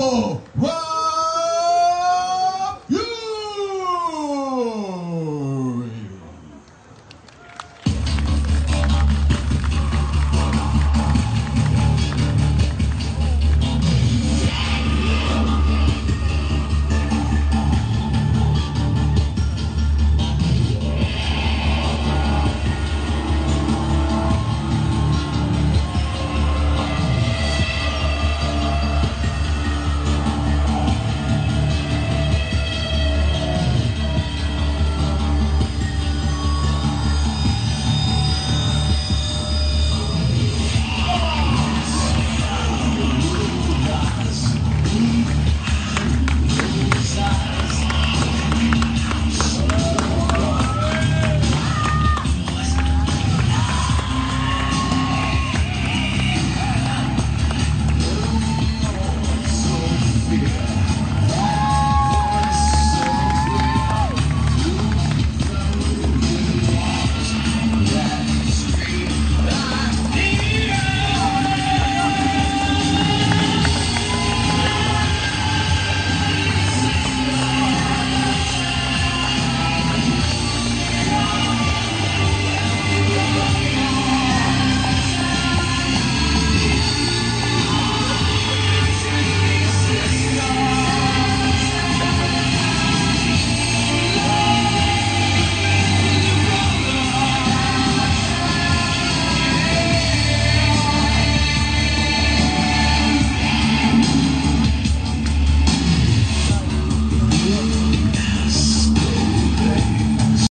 people. Whoa!